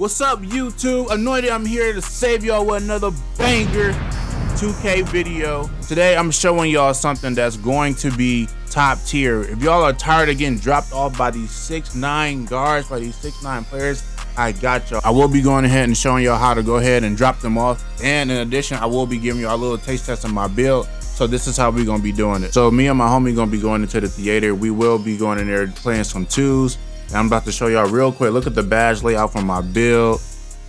What's up, YouTube? Anointed, I'm here to save y'all with another banger 2K video. Today, I'm showing y'all something that's going to be top tier. If y'all are tired of getting dropped off by these six nine guards, by these six nine players, I got y'all. I will be going ahead and showing y'all how to go ahead and drop them off. And in addition, I will be giving y'all a little taste test of my build. So this is how we're gonna be doing it. So me and my homie gonna be going into the theater. We will be going in there playing some twos. And I'm about to show y'all real quick. Look at the badge layout for my build.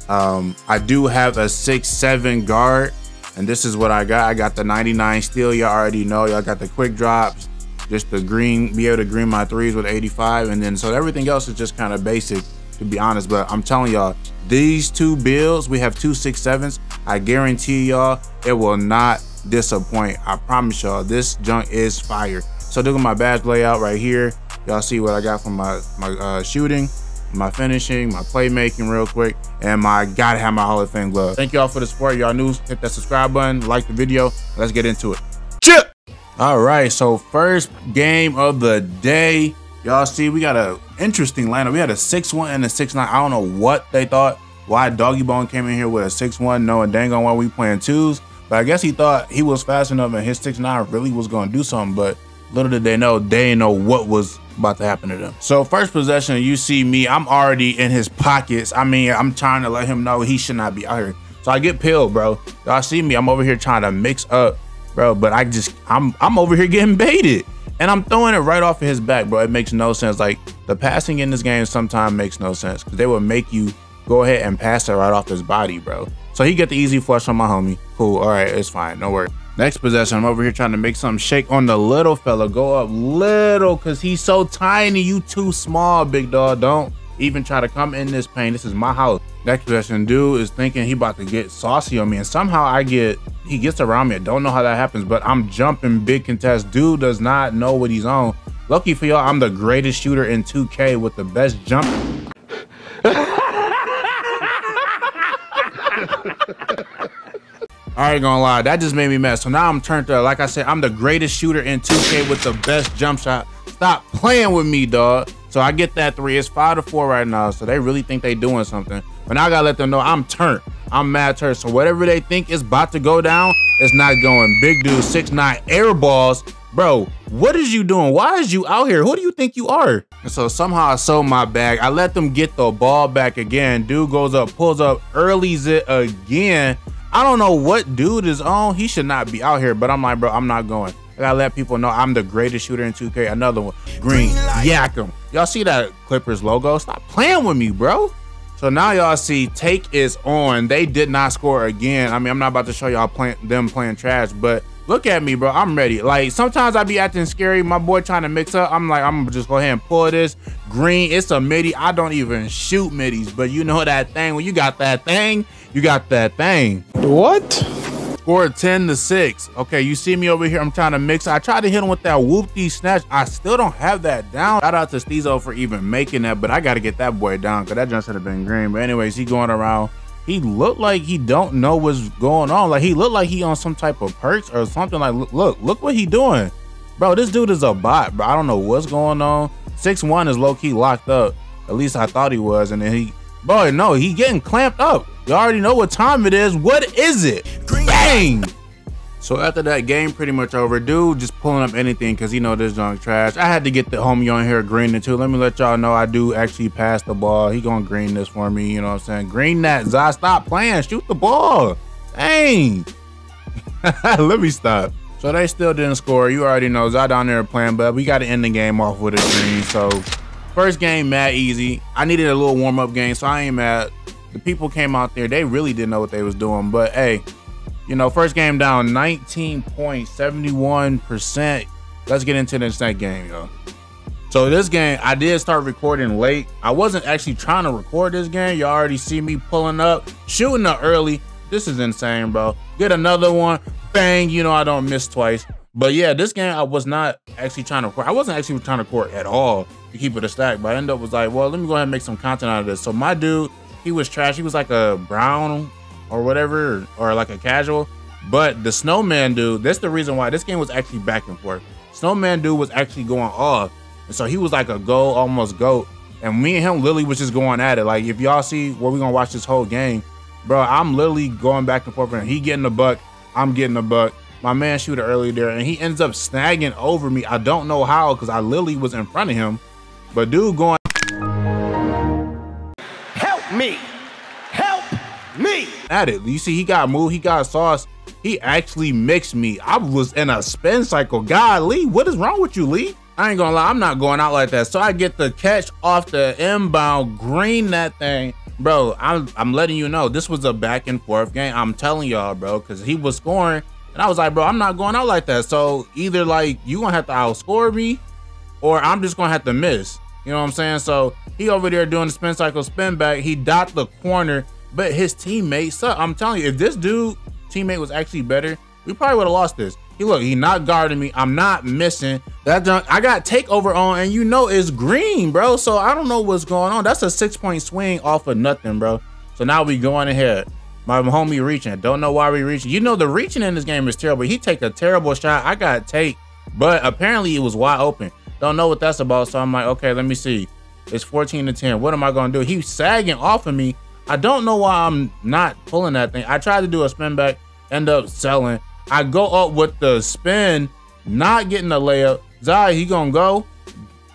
Um, I do have a six seven guard, and this is what I got. I got the 99 steal. Y'all already know. Y'all got the quick drops, just the green, be able to green my threes with 85, and then so everything else is just kind of basic to be honest. But I'm telling y'all, these two builds, we have two six sevens. I guarantee y'all, it will not disappoint. I promise y'all, this junk is fire. So look at my badge layout right here. Y'all see what I got from my, my uh, shooting, my finishing, my playmaking real quick, and my gotta have my Hall of Fame glove. Thank y'all for the support. Y'all new, hit that subscribe button, like the video. Let's get into it. Chip! All right, so first game of the day. Y'all see, we got a interesting lineup. We had a 6-1 and a 6-9. I don't know what they thought. Why Doggy Bone came in here with a 6-1, knowing dang on why we playing twos. But I guess he thought he was fast enough and his 6-9 really was going to do something. But little did they know, they didn't know what was about to happen to them. So first possession, you see me, I'm already in his pockets. I mean, I'm trying to let him know he should not be out here. So I get peeled, bro. Y'all see me, I'm over here trying to mix up, bro. But I just, I'm, I'm over here getting baited. And I'm throwing it right off of his back, bro. It makes no sense. Like the passing in this game sometimes makes no sense because they will make you go ahead and pass it right off his body, bro. So he get the easy flush on my homie. Cool. All right, it's fine. No worry. Next possession, I'm over here trying to make something shake on the little fella. Go up little because he's so tiny. You too small, big dog. Don't even try to come in this paint. This is my house. Next possession, dude is thinking he about to get saucy on me. And somehow I get, he gets around me. I don't know how that happens, but I'm jumping big contest. Dude does not know what he's on. Lucky for y'all, I'm the greatest shooter in 2K with the best jump. I ain't gonna lie, that just made me mad. So now I'm turned to, like I said, I'm the greatest shooter in 2K with the best jump shot. Stop playing with me, dog. So I get that three. It's five to four right now. So they really think they doing something. But now I gotta let them know I'm turned. I'm mad turned. So whatever they think is about to go down, it's not going. Big dude, six nine air balls. Bro, what is you doing? Why is you out here? Who do you think you are? And so somehow I sold my bag. I let them get the ball back again. Dude goes up, pulls up, early's it again. I don't know what dude is on. He should not be out here, but I'm like, bro, I'm not going. I gotta let people know I'm the greatest shooter in 2K. Another one, green, yak him. Y'all see that Clippers logo? Stop playing with me, bro. So now y'all see take is on. They did not score again. I mean, I'm not about to show y'all playing them playing trash, but look at me, bro. I'm ready. Like sometimes I be acting scary. My boy trying to mix up. I'm like, I'm just go ahead and pull this green. It's a midi. I don't even shoot middies, but you know that thing. When you got that thing, you got that thing. What? Scored 10 to 6. Okay, you see me over here. I'm trying to mix. I tried to hit him with that whoopty snatch. I still don't have that down. Shout out to Steezo for even making that, but I got to get that boy down because that just should have been green. But anyways, he going around. He looked like he don't know what's going on. Like he looked like he on some type of perks or something. Like look, look look what he doing. Bro, this dude is a bot, bro. I don't know what's going on. 6-1 is low-key locked up. At least I thought he was. And then he, boy, no, he getting clamped up. You already know what time it is. What is it? Bang! So after that game pretty much over, dude just pulling up anything because he know this junk trash. I had to get the homie on here green it too. Let me let y'all know I do actually pass the ball. He gonna green this for me, you know what I'm saying? Green that, Zai, stop playing. Shoot the ball. Dang. let me stop. So they still didn't score. You already know Zai down there playing, but we got to end the game off with a green. So first game, mad easy. I needed a little warm-up game, so I ain't mad the people came out there, they really didn't know what they was doing. But hey, you know, first game down 19.71%. Let's get into this next game, yo. So this game, I did start recording late. I wasn't actually trying to record this game. You already see me pulling up, shooting up early. This is insane, bro. Get another one, bang, you know I don't miss twice. But yeah, this game I was not actually trying to record. I wasn't actually trying to record at all to keep it a stack. But I ended up was like, well, let me go ahead and make some content out of this. So my dude, he was trash. He was like a brown or whatever, or like a casual. But the snowman dude, that's the reason why this game was actually back and forth. Snowman dude was actually going off. And so he was like a goal, almost goat. And me and him literally was just going at it. Like if y'all see where we gonna watch this whole game, bro, I'm literally going back and forth. And he getting the buck, I'm getting the buck. My man shooter earlier there, and he ends up snagging over me. I don't know how, because I literally was in front of him. But dude going me! at it. You see, he got moved, he got sauce. He actually mixed me. I was in a spin cycle. God, Lee, what is wrong with you, Lee? I ain't gonna lie, I'm not going out like that. So I get the catch off the inbound, green that thing. Bro, I'm, I'm letting you know, this was a back and forth game. I'm telling y'all, bro, because he was scoring. And I was like, bro, I'm not going out like that. So either like you gonna have to outscore me or I'm just gonna have to miss. You know what I'm saying? So he over there doing the spin cycle spin back. He dot the corner, but his teammate suck. I'm telling you, if this dude teammate was actually better, we probably would have lost this. He look, he not guarding me. I'm not missing. That junk, I got takeover on, and you know it's green, bro. So I don't know what's going on. That's a six point swing off of nothing, bro. So now we going ahead. My homie reaching. Don't know why we reaching. You know the reaching in this game is terrible. He take a terrible shot. I got take, but apparently it was wide open. Don't know what that's about. So I'm like, okay, let me see. It's 14 to 10. What am I gonna do? He's sagging off of me. I don't know why I'm not pulling that thing. I tried to do a spin back, end up selling. I go up with the spin, not getting the layup. Zai, he gonna go,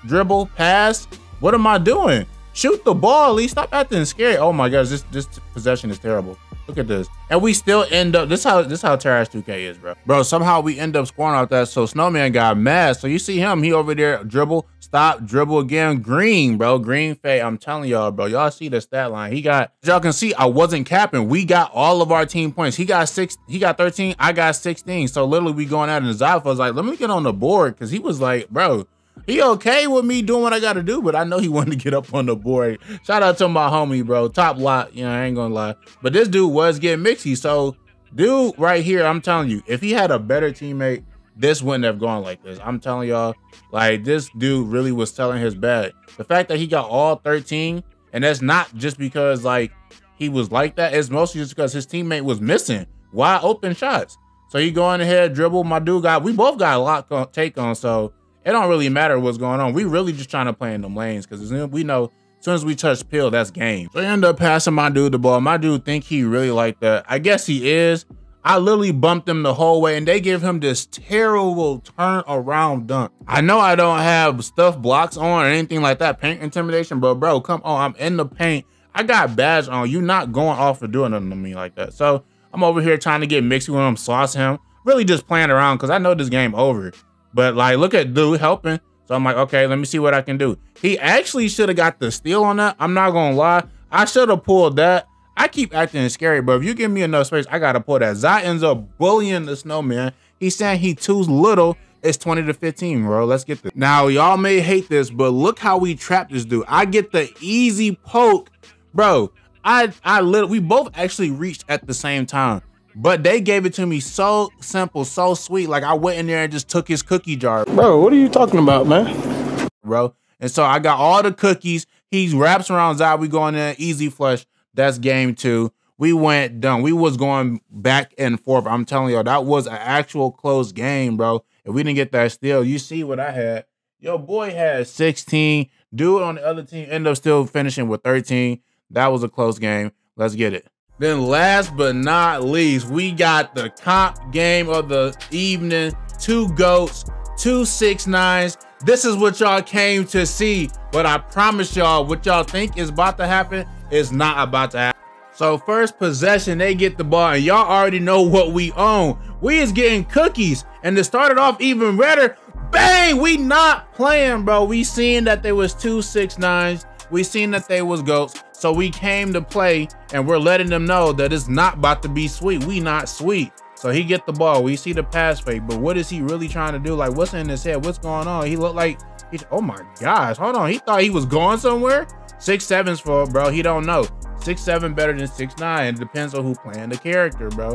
dribble, pass. What am I doing? Shoot the ball, Lee. Stop acting scared. Oh my gosh, this this possession is terrible. Look at this. And we still end up, this how this how Trash 2K is, bro. Bro, somehow we end up scoring out that. So Snowman got mad. So you see him, he over there, dribble, stop, dribble again. Green, bro. Green fade. I'm telling y'all, bro. Y'all see the stat line. He got, y'all can see, I wasn't capping. We got all of our team points. He got six, he got 13, I got 16. So literally we going out and Zaf was like, let me get on the board. Cause he was like, bro, he okay with me doing what I gotta do, but I know he wanted to get up on the board. Shout out to my homie, bro. Top lot, you know, I ain't gonna lie. But this dude was getting mixy. So, dude, right here, I'm telling you, if he had a better teammate, this wouldn't have gone like this. I'm telling y'all, like this dude really was telling his bad. The fact that he got all 13, and that's not just because like he was like that, it's mostly just because his teammate was missing wide open shots. So he going ahead, dribble. My dude got, we both got a lot take on. So it don't really matter what's going on. We really just trying to play in them lanes because we know as soon as we touch pill, that's game. So I end up passing my dude the ball. My dude think he really like that. I guess he is. I literally bumped him the whole way and they give him this terrible turn around dunk. I know I don't have stuff blocks on or anything like that, paint intimidation, but bro, come on, I'm in the paint. I got badge on. You not going off for doing nothing to me like that. So I'm over here trying to get mixed with him, sauce him, really just playing around because I know this game over. But like, look at dude helping. So I'm like, okay, let me see what I can do. He actually should have got the steal on that. I'm not gonna lie. I should have pulled that. I keep acting scary, but if you give me enough space, I gotta pull that. Zai ends up bullying the snowman. He's saying he too little. It's 20 to 15, bro. Let's get this. Now, y'all may hate this, but look how we trapped this dude. I get the easy poke. Bro, I I lit we both actually reached at the same time. But they gave it to me so simple, so sweet. Like I went in there and just took his cookie jar. Bro, what are you talking about, man? Bro. And so I got all the cookies. He wraps around Zai. We going in easy flush. That's game two. We went done. We was going back and forth. I'm telling y'all, that was an actual close game, bro. If we didn't get that steal, you see what I had. Your boy had 16. Dude on the other team ended up still finishing with 13. That was a close game. Let's get it. Then last but not least, we got the comp game of the evening. Two GOATs, two six nines. This is what y'all came to see. But I promise y'all, what y'all think is about to happen is not about to happen. So first possession, they get the ball, and y'all already know what we own. We is getting cookies, and to start it off even redder. bang, we not playing, bro. We seen that there was two six nines. We seen that they was goats. So we came to play and we're letting them know that it's not about to be sweet. We not sweet. So he get the ball. We see the pass fake, but what is he really trying to do? Like, what's in his head? What's going on? He looked like, he, oh my gosh, hold on. He thought he was going somewhere. Six sevens for bro. He don't know. Six seven better than six nine. It depends on who playing the character, bro.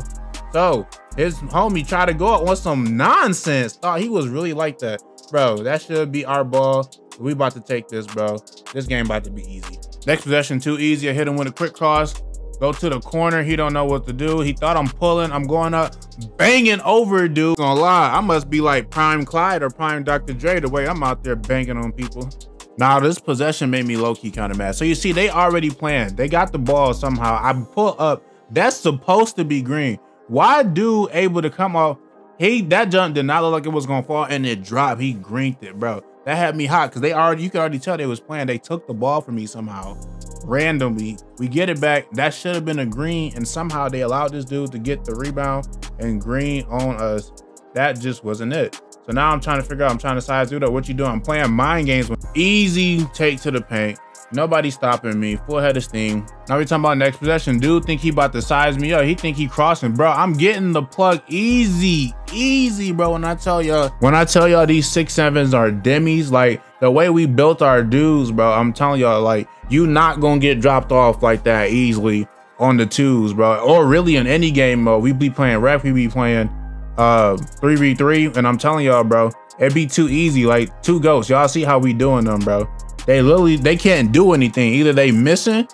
So his homie tried to go up on some nonsense. Thought he was really like that, bro. That should be our ball. We about to take this, bro. This game about to be easy. Next possession, too easy. I hit him with a quick cross. Go to the corner. He don't know what to do. He thought I'm pulling. I'm going up, banging over, dude. Gonna lie, I must be like Prime Clyde or Prime Dr. Dre the way I'm out there banging on people. Now this possession made me low key kind of mad. So you see, they already planned. They got the ball somehow. I pull up. That's supposed to be green. Why do able to come off? He that jump did not look like it was gonna fall, and it dropped. He greened it, bro. That had me hot because they already you could already tell they was playing. They took the ball from me somehow, randomly. We get it back. That should have been a green, and somehow they allowed this dude to get the rebound and green on us. That just wasn't it. So now I'm trying to figure out, I'm trying to size dude up. What you doing? I'm playing mind games. Easy take to the paint. Nobody stopping me. Full head of steam. Now we talking about next possession. Dude think he about to size me up. He think he crossing. Bro, I'm getting the plug easy. Easy, bro. When I tell y'all, when I tell y'all these six sevens are demis, like the way we built our dudes, bro, I'm telling y'all, like, you not gonna get dropped off like that easily on the twos, bro. Or really in any game mode. We be playing ref, we be playing uh 3v3 and i'm telling y'all bro it'd be too easy like two ghosts y'all see how we doing them bro they literally they can't do anything. Either they missing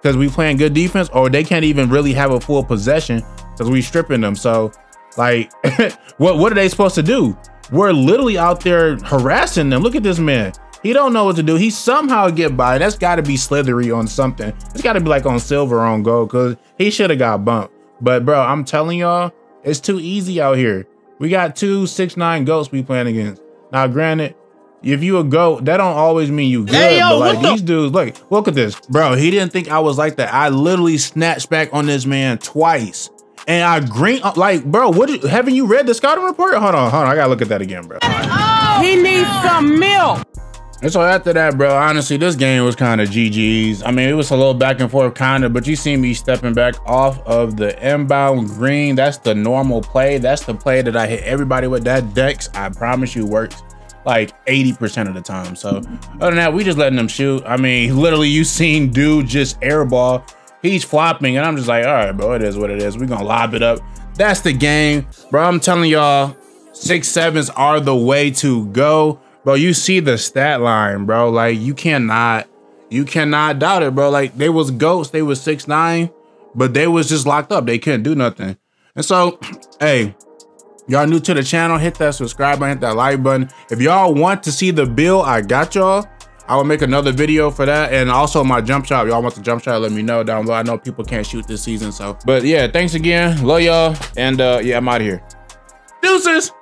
because we playing good defense or they can't even really have a full possession because we stripping them. So like what what are they supposed to do? We're literally out there harassing them. Look at this man. He don't know what to do. He somehow get by. That's got to be slithery on something. It's got to be like on silver or on gold because he should have got bumped. But bro i'm telling y'all it's too easy out here. We got two six nine goats we playing against. Now, granted, if you a goat, that don't always mean you good. Hey, yo, but like these dudes, look, look at this, bro. He didn't think I was like that. I literally snatched back on this man twice, and I green uh, like, bro. What did, haven't you read the scouting report? Hold on, hold on. I gotta look at that again, bro. Oh, he needs some milk. And so after that, bro, honestly, this game was kind of GG's. I mean, it was a little back and forth kind of, but you see me stepping back off of the inbound green. That's the normal play. That's the play that I hit everybody with. That Dex, I promise you, works like 80% of the time. So other than that, we just letting them shoot. I mean, literally, you seen dude just airball. He's flopping, and I'm just like, all right, bro, it is what it is. We're gonna lob it up. That's the game. Bro, I'm telling y'all, six sevens are the way to go bro, you see the stat line, bro. Like you cannot, you cannot doubt it, bro. Like they was ghosts, they was six nine, but they was just locked up. They couldn't do nothing. And so, hey, y'all new to the channel, hit that subscribe button, hit that like button. If y'all want to see the bill, I got y'all. I will make another video for that. And also my jump shot. Y'all want the jump shot, let me know down below. I know people can't shoot this season. So, but yeah, thanks again. Love y'all. And uh yeah, I'm out of here. Deuces.